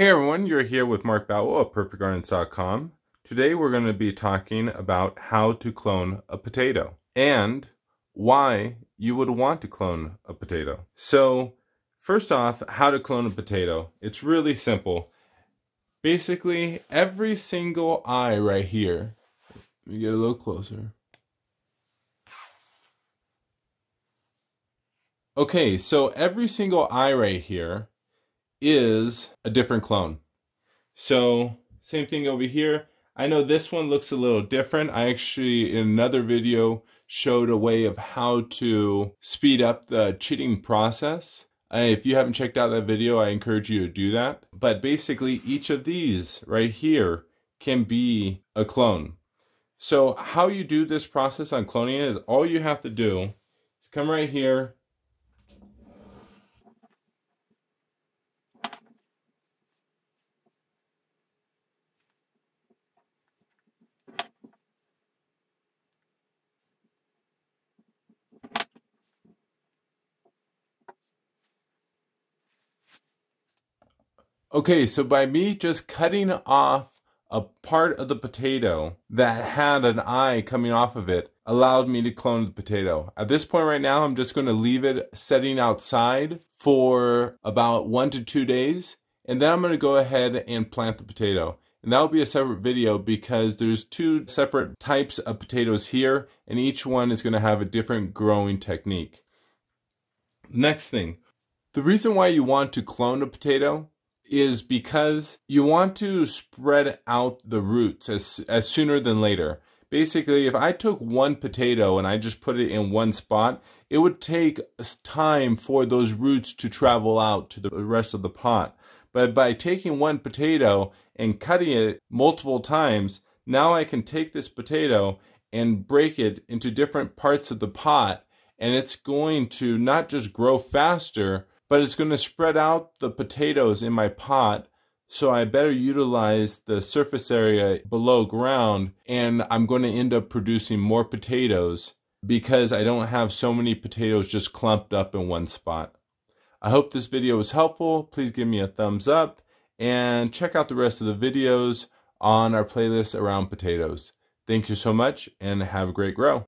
Hey everyone, you're here with Mark Boutwell of PerfectGardens.com. Today we're going to be talking about how to clone a potato and why you would want to clone a potato. So first off, how to clone a potato. It's really simple. Basically, every single eye right here, let me get a little closer. Okay, so every single eye right here is a different clone. So same thing over here. I know this one looks a little different. I actually, in another video, showed a way of how to speed up the chitting process. If you haven't checked out that video, I encourage you to do that. But basically, each of these right here can be a clone. So how you do this process on cloning is all you have to do is come right here, Okay, so by me just cutting off a part of the potato that had an eye coming off of it allowed me to clone the potato. At this point right now, I'm just going to leave it setting outside for about one to two days. And then I'm going to go ahead and plant the potato. And that'll be a separate video because there's two separate types of potatoes here and each one is going to have a different growing technique. Next thing, the reason why you want to clone a potato is because you want to spread out the roots as, as sooner than later. Basically, if I took one potato and I just put it in one spot, it would take time for those roots to travel out to the rest of the pot. But by taking one potato and cutting it multiple times, now I can take this potato and break it into different parts of the pot and it's going to not just grow faster, but it's going to spread out the potatoes in my pot so I better utilize the surface area below ground and I'm going to end up producing more potatoes because I don't have so many potatoes just clumped up in one spot. I hope this video was helpful. Please give me a thumbs up and check out the rest of the videos on our playlist around potatoes. Thank you so much and have a great grow.